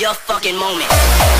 your fucking moment.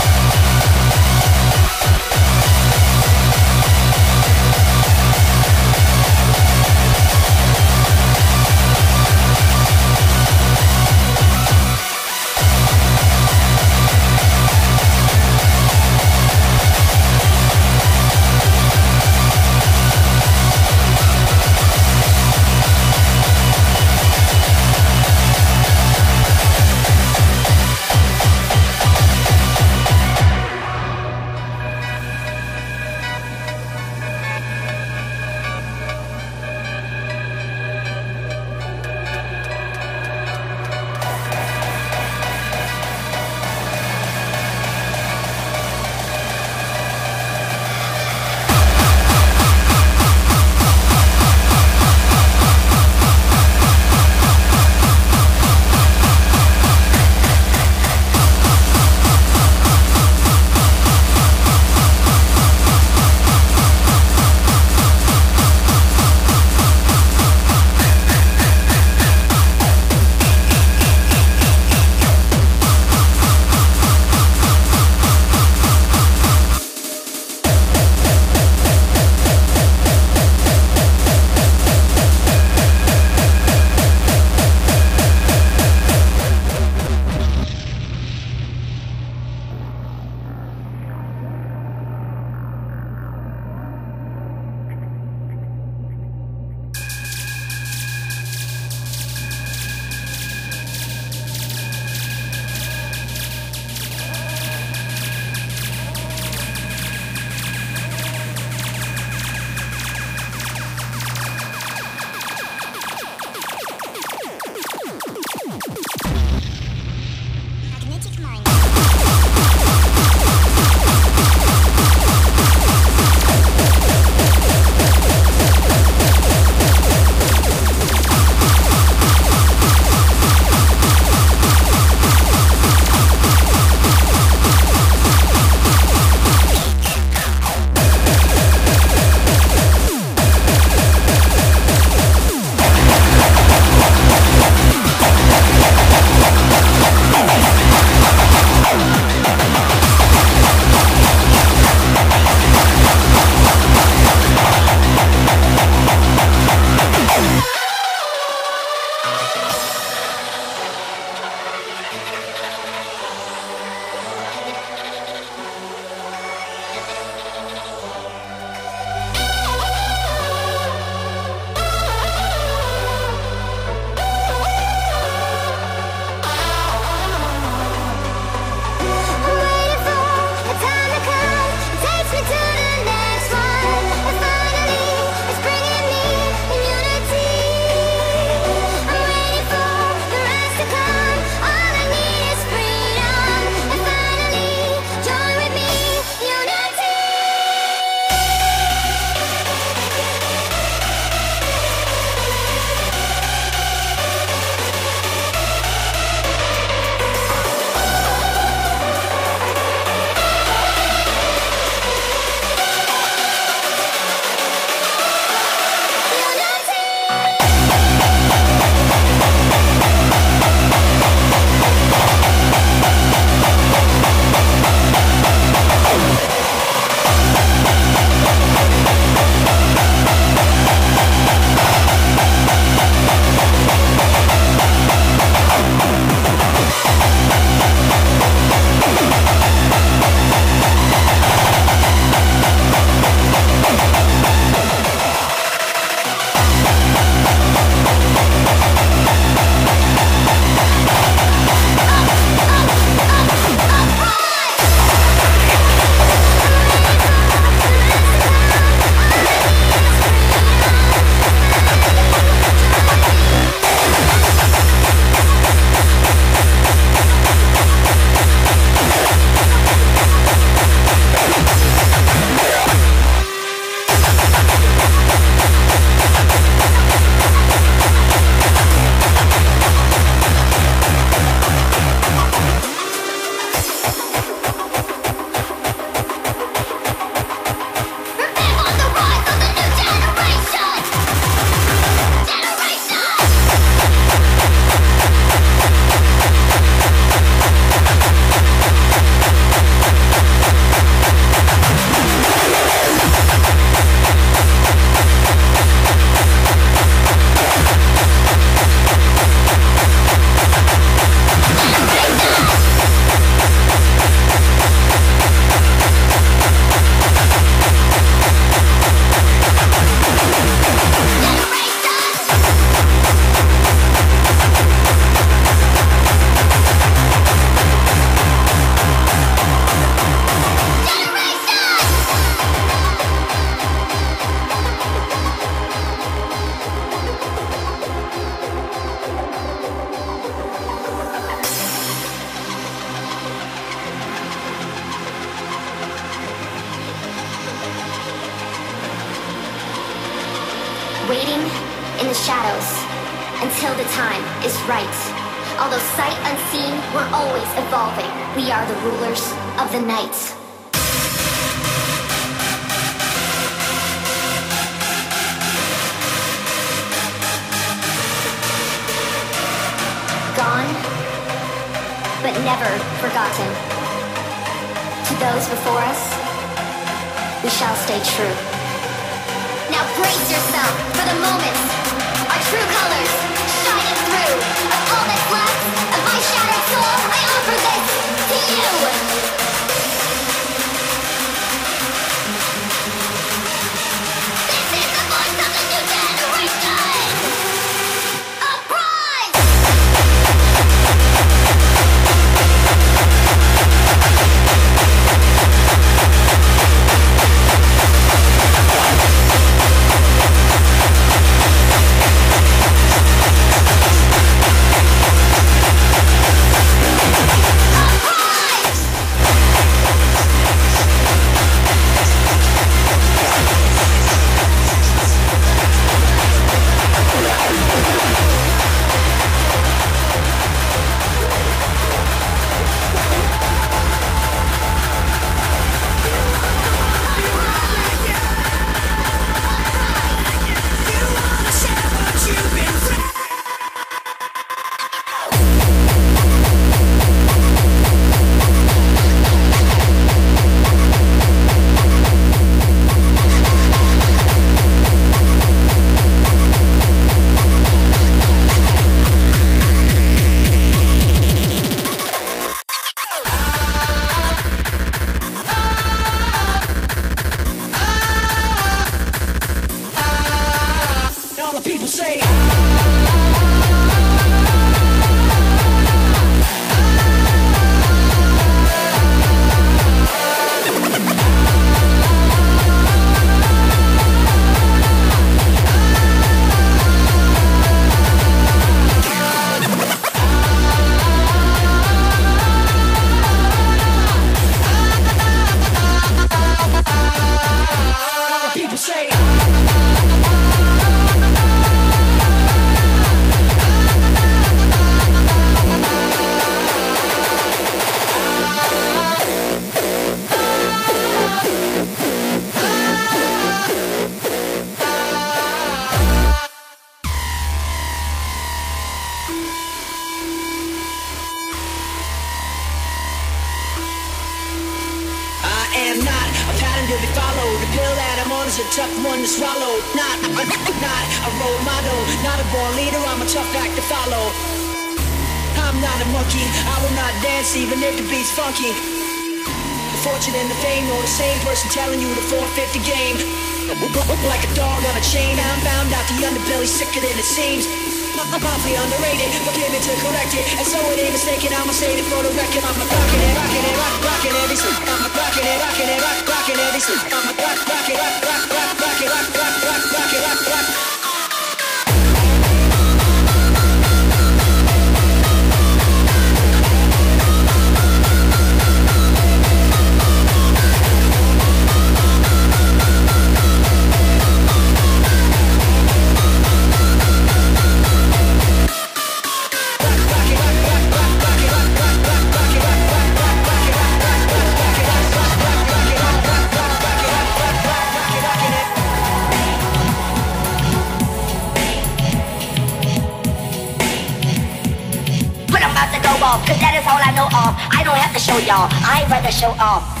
Show y'all, I'd rather show off.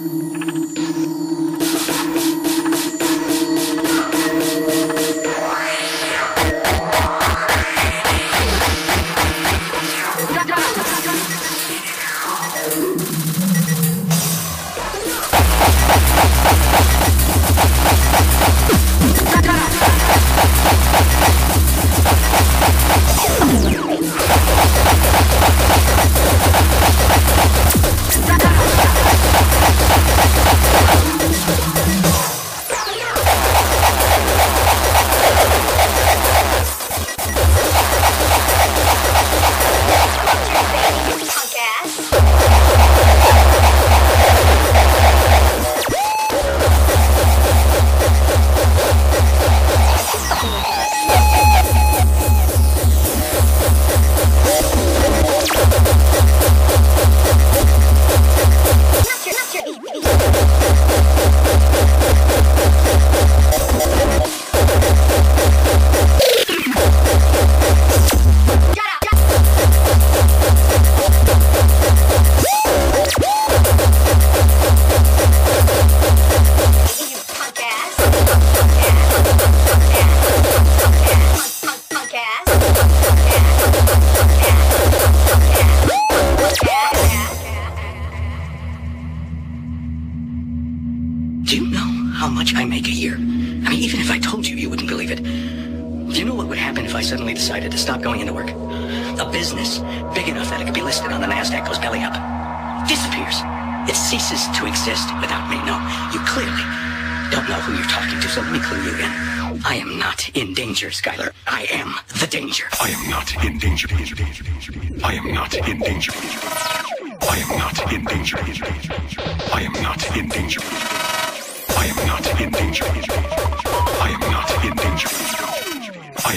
ハハハハ!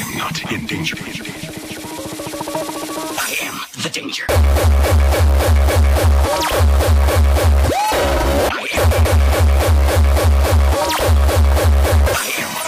am not in danger. I am the danger. I am.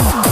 Bye.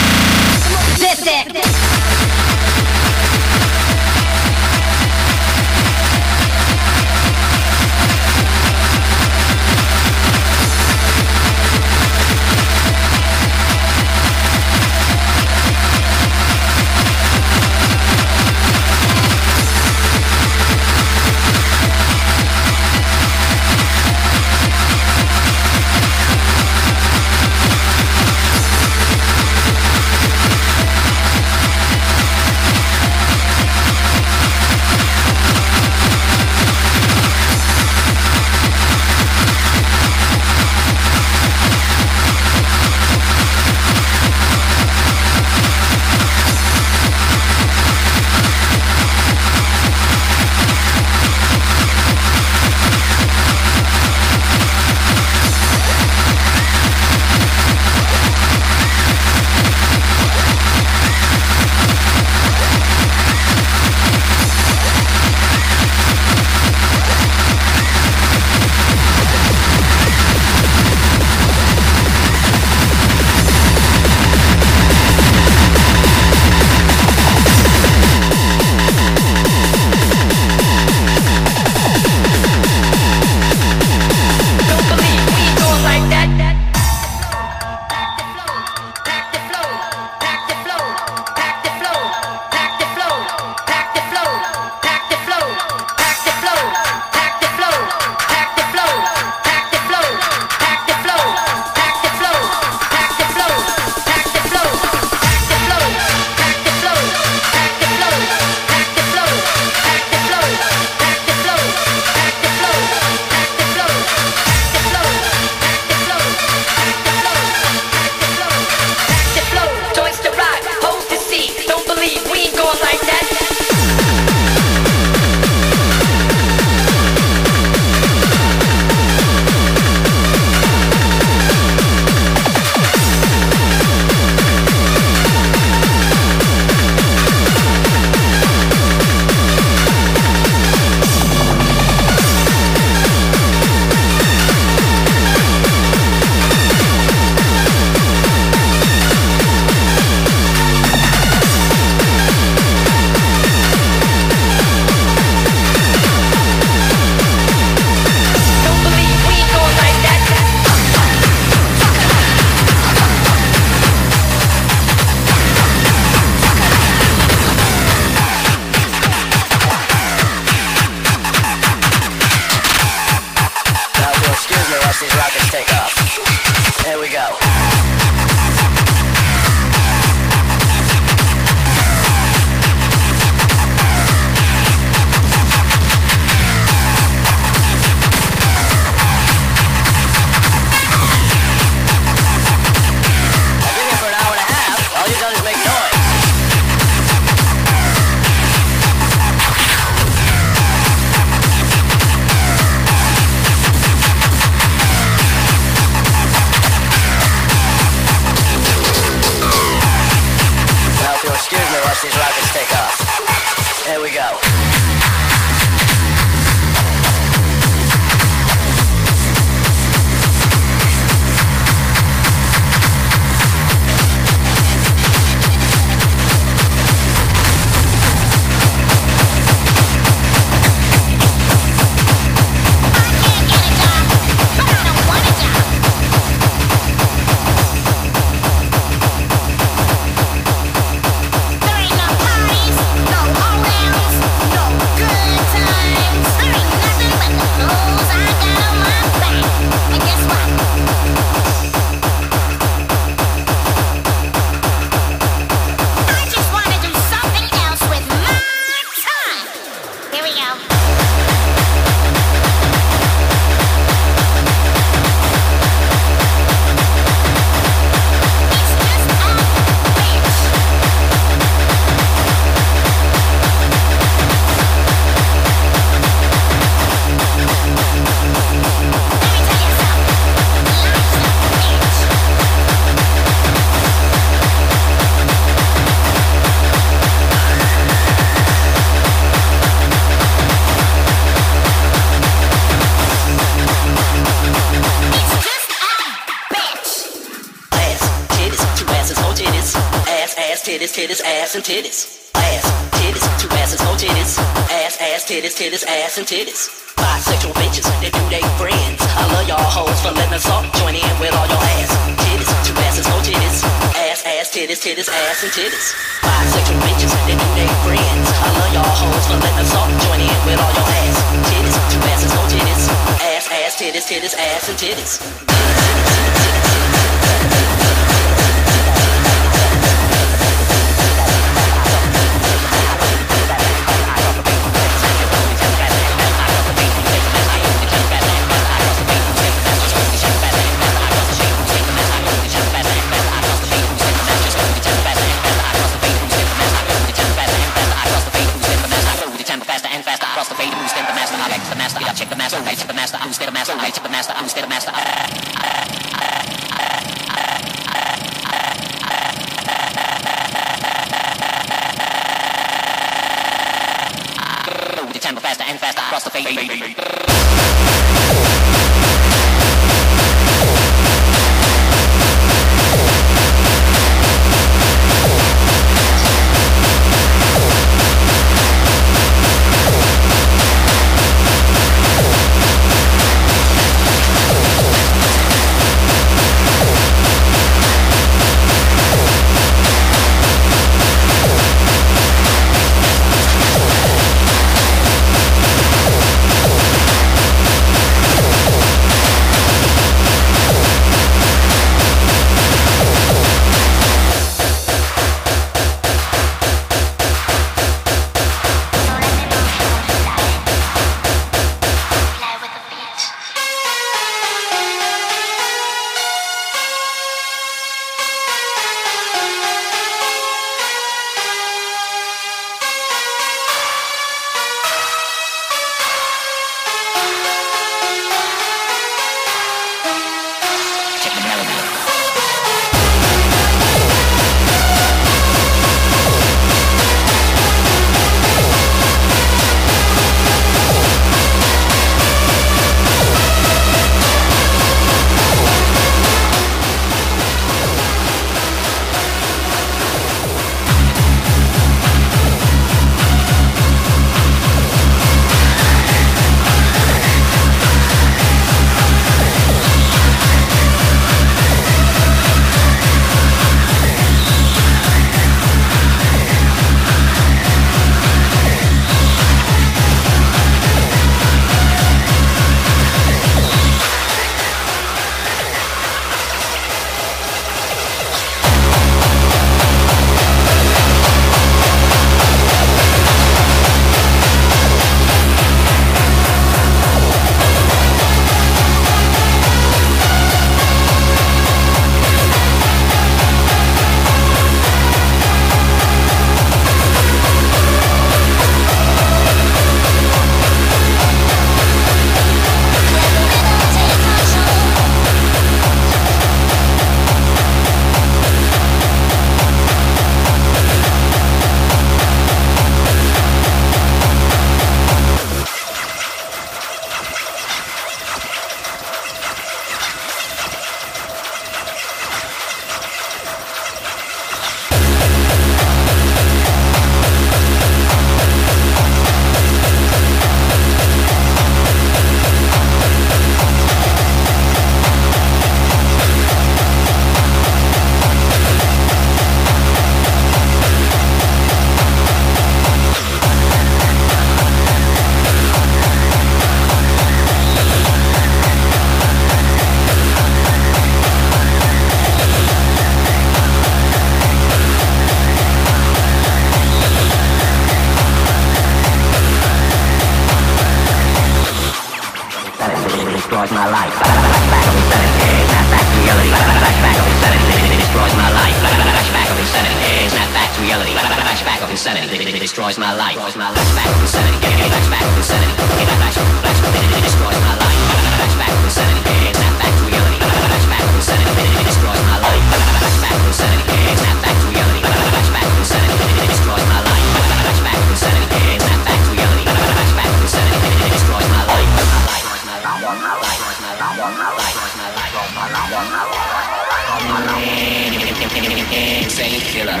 Insane killer